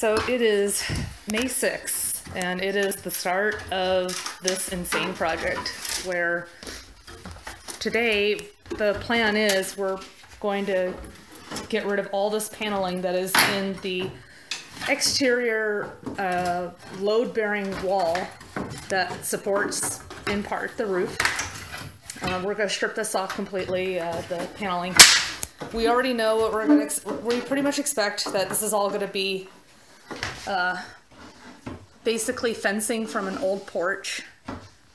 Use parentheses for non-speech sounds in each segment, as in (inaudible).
so it is May 6th, and it is the start of this insane project where today the plan is we're going to get rid of all this paneling that is in the exterior uh, load bearing wall that supports in part the roof. Uh, we're going to strip this off completely, uh, the paneling. We already know what we're going to, we pretty much expect that this is all going to be uh, basically fencing from an old porch.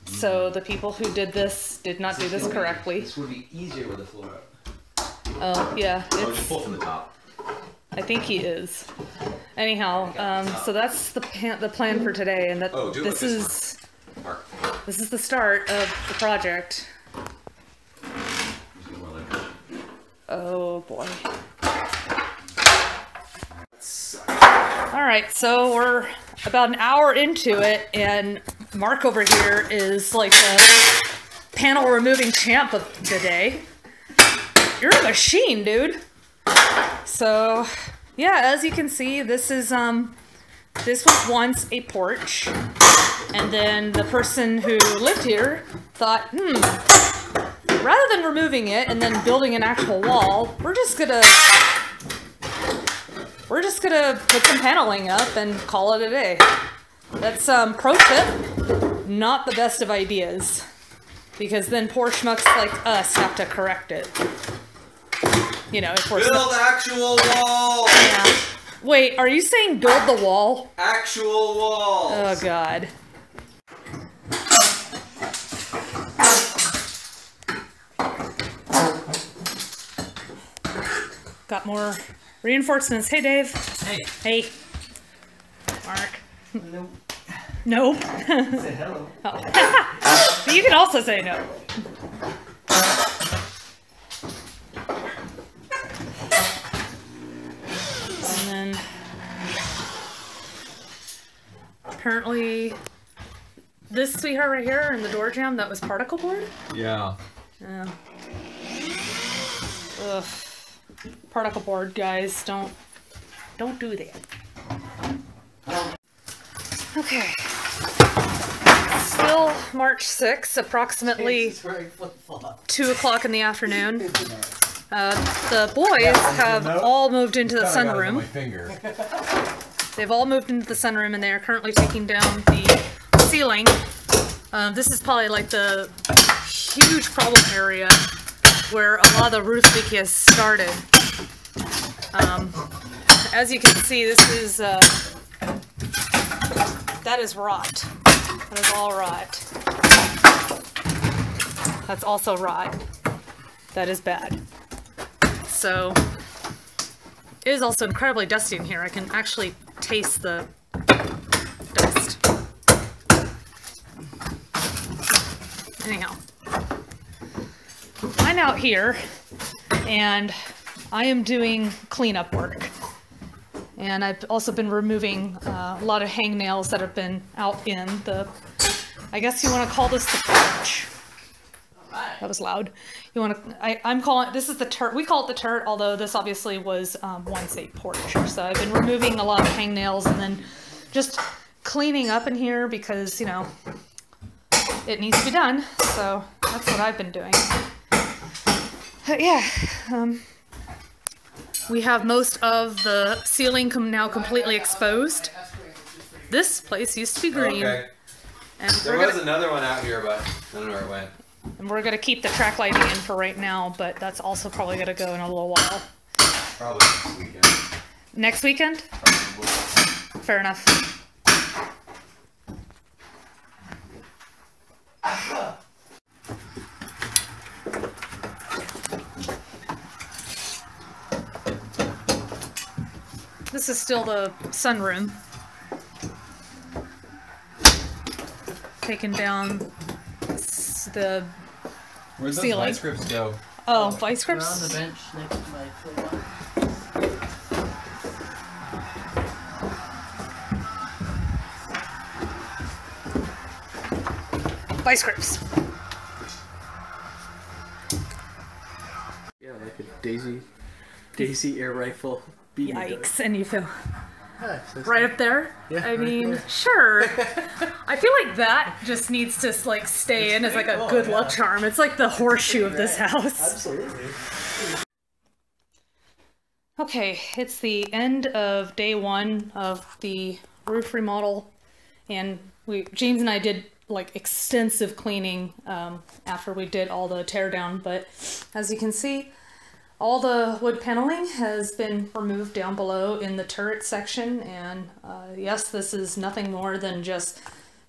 So the people who did this did not do this correctly. This would be easier with the floor up. Oh, yeah. Oh, It's, just pull from the top. I think he is. Anyhow, um, so that's the pan- the plan for today, and that Oh, do this is this Mark. this is the start of the project. Just go more like that. Oh boy. All right, so we're about an hour into it, and Mark over here is like the panel removing champ of the day. You're a machine, dude. So, yeah, as you can see, this is um, this was once a porch, and then the person who lived here thought, hmm, rather than removing it and then building an actual wall, we're just gonna we're just gonna put some paneling up and call it a day. That's um pro tip, not the best of ideas. Because then poor schmucks like us have to correct it. You know, if we're Build actual walls! yeah. Wait, are you saying build the wall? Actual walls! Oh god. Got more reinforcements. Hey, Dave. Hey. Hey. Mark. Nope. Nope. (laughs) Say hello. But oh. (laughs) you can also say no. And then apparently this sweetheart right here in the door jamb that was particle board. Yeah. Yeah. Ugh. Particle board guys, don't don't do that. Okay. Still March 6th, approximately He's wearing flip-flops. 2 o'clock in the afternoon. (laughs) Uh, the boys have all moved into the sunroom. finger. (laughs) They've all moved into the sunroom and they are currently taking down the ceiling. Um, this is probably like the huge problem area where a lot of the roof leak has started. Um, as you can see, this is uh, that is rot. That is all rot. That's also rot. That is bad. So it is also incredibly dusty in here. I can actually taste the dust. Anyhow, I'm out here and I am doing cleanup work. And I've also been removing uh, a lot of hangnails that have been out in the, I guess you want to call this the porch. That was loud. You want to? I, I'm calling this is the turret. We call it the turret, although this obviously was um, once a porch. So I've been removing a lot of hangnails and then just cleaning up in here because you know it needs to be done. So that's what I've been doing. But yeah, um, we have most of the ceiling com- now completely exposed. This place used to be green, Okay. and There was gonna, another one out here, but I don't know where it went. and we're gonna keep the track lighting in for right now. But that's also probably gonna go in a little while. Probably this weekend. Next weekend? Fair enough. This is still the sunroom. Taking down the Where'd those Ceiling. vice grips go? oh vice They're on grips. the bench next to my flip-flop. Vice grips. Yeah, like a Daisy, Daisy air rifle. BB. Yikes! And you feel so- right up there. Yeah, I mean, sure. (laughs) I feel like that just needs to like stay in as like a cool, good luck charm. It's like the horseshoe of this house. Absolutely. Okay, it's the end of day one of the roof remodel, and we James and I did like extensive cleaning um, after we did all the tear down. But as you can see, all the wood paneling has been removed down below in the turret section, and uh, yes, this is nothing more than just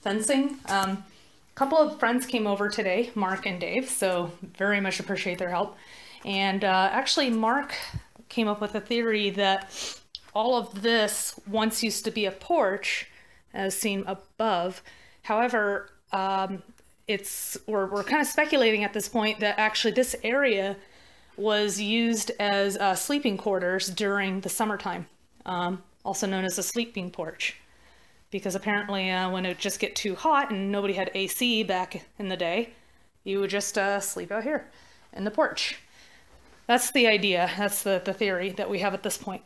fencing. Um, a couple of friends came over today, Mark and Dave, so very much appreciate their help. And uh, actually, Mark came up with a theory that all of this once used to be a porch, as seen above. However, um, it's we're, we're kind of speculating at this point that actually this area was used as uh, sleeping quarters during the summertime, um, also known as a sleeping porch because apparently uh, when it would just get too hot and nobody had AC back in the day, you would just uh, sleep out here in the porch. That's the idea. That's the, the theory that we have at this point.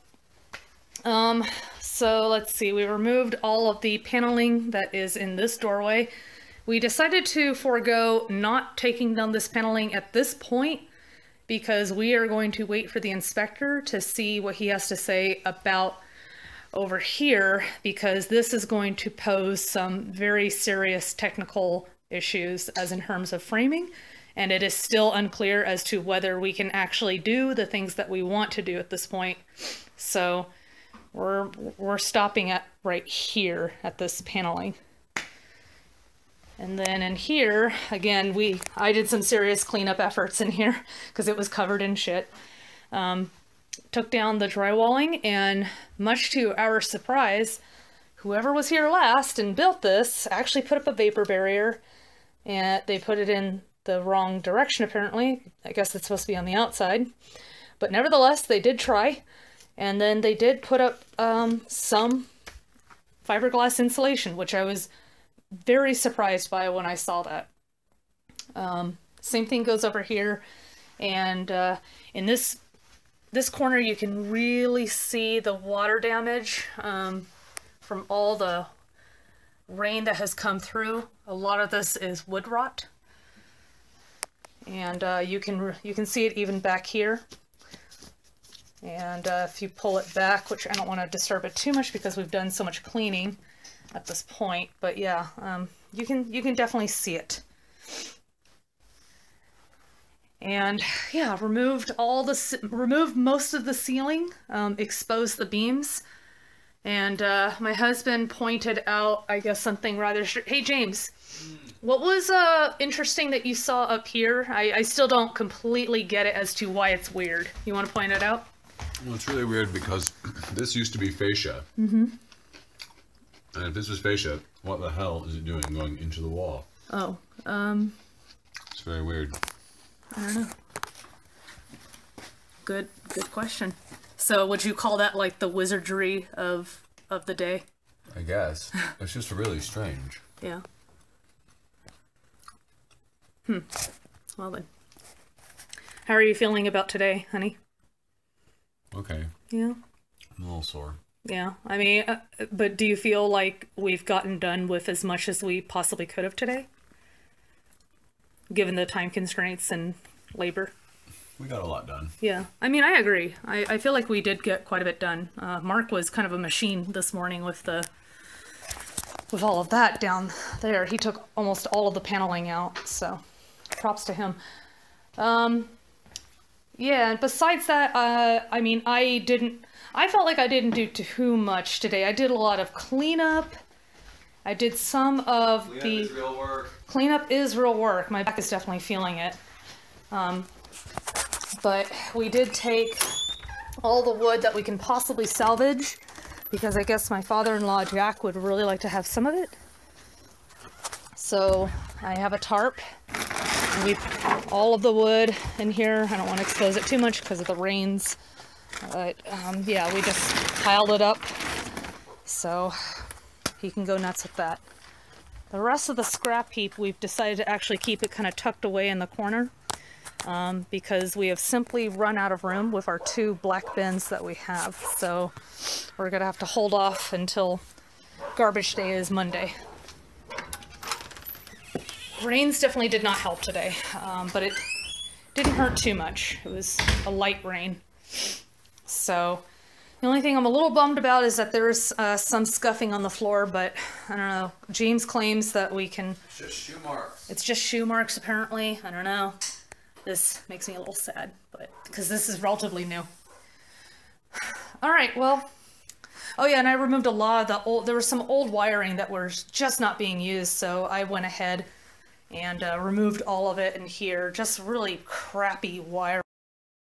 Um, so let's see, we removed all of the paneling that is in this doorway. We decided to forego not taking down this paneling at this point because we are going to wait for the inspector to see what he has to say about over here because this is going to pose some very serious technical issues as in terms of framing. And it is still unclear as to whether we can actually do the things that we want to do at this point. So we're we're stopping at right here at this paneling and then in here again we i did some serious cleanup efforts in here because it was covered in shit. Took down the drywalling and much to our surprise whoever was here last and built this actually put up a vapor barrier and they put it in the wrong direction apparently. I guess it's supposed to be on the outside. But nevertheless they did try and then they did put up um, some fiberglass insulation which i was very surprised by when i saw that um, same thing goes over here and uh, in this this corner you can really see the water damage um, from all the rain that has come through. A lot of this is wood rot. And uh, you can you can see it even back here. And uh, if you pull it back, which I don't want to disturb it too much because we've done so much cleaning at this point, but yeah, um, you can you can definitely see it and yeah, removed all the removed most of the ceiling, um, exposed the beams, and uh, my husband pointed out, I guess something rather. Hey James, what was uh interesting that you saw up here? I, I still don't completely get it as to why it's weird. You want to point it out? Well, it's really weird because (clears throat) this used to be fascia. Mm-hmm. And if this was fascia, what the hell is it doing going into the wall? Oh, um, It's very weird. I don't know. Good, good question. So, would you call that like the wizardry of of the day? I guess. It's just really strange. Yeah. Hmm. Well then. How are you feeling about today, honey? Okay. Yeah. I'm a little sore. Yeah. I mean, uh, but do you feel like we've gotten done with as much as we possibly could have today? Given the time constraints and labor? We got a lot done. Yeah, I mean, I agree. I, I feel like we did get quite a bit done. Uh, Mark was kind of a machine this morning with the with all of that down there. He took almost all of the paneling out, so props to him. Um, yeah, and besides that, uh, I mean, I didn't. I felt like I didn't do too much today. I did a lot of cleanup. I did some of Cleanup the is real work. cleanup is real work. My back is definitely feeling it. Um, but we did take all the wood that we can possibly salvage because I guess my father-in-law Jack would really like to have some of it. So I have a tarp. We all of the wood in here. I don't want to expose it too much because of the rains. But um, yeah, we just piled it up so he can go nuts with that. The rest of the scrap heap, we've decided to actually keep it kind of tucked away in the corner. um, because we have simply run out of room with our two black bins that we have. So we're gonna have to hold off until garbage day is Monday. Rains definitely did not help today, um, but it didn't hurt too much. It was a light rain. So the only thing I'm a little bummed about is that there's uh, some scuffing on the floor, but I don't know. James claims that we can, It's just shoe marks. it's just shoe marks apparently. I don't know. This makes me a little sad, but because this is relatively new. (sighs) All right, well, oh yeah, and I removed a lot of the old, there was some old wiring that was just not being used, so I went ahead and uh, removed all of it in here. Just really crappy wire.